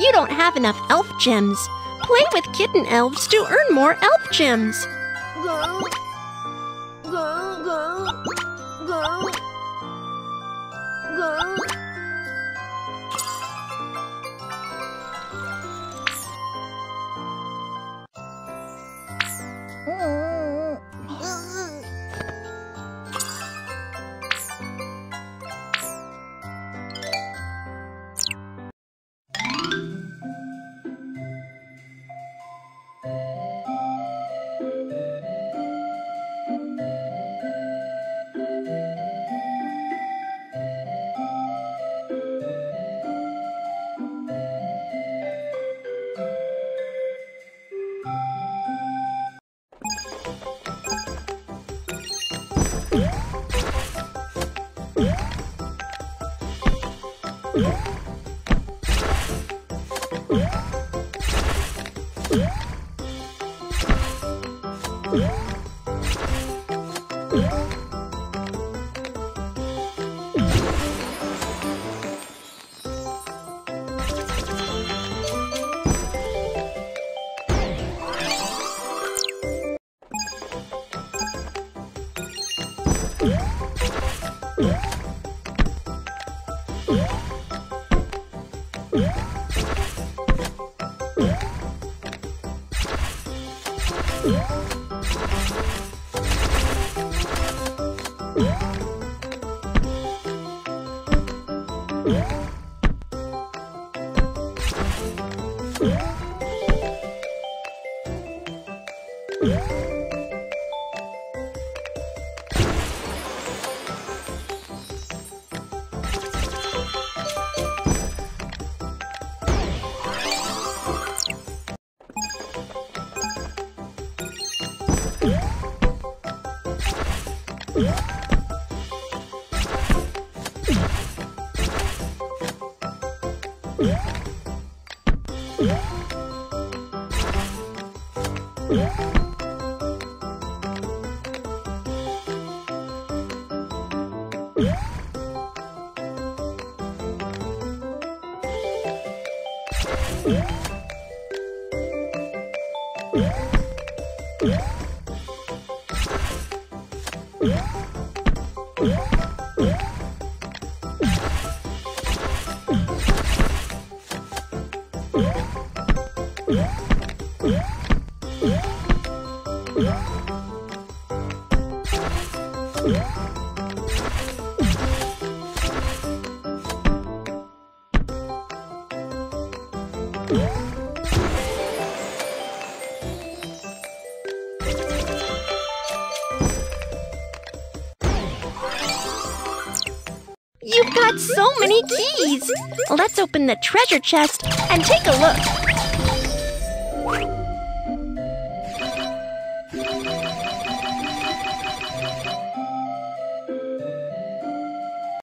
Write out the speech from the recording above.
You don't have enough elf gems. Play with kitten elves to earn more elf gems. Go, go, go, go. Yeah. Yeah. Yeah. you You've got so many keys. Let's open the treasure chest and take a look.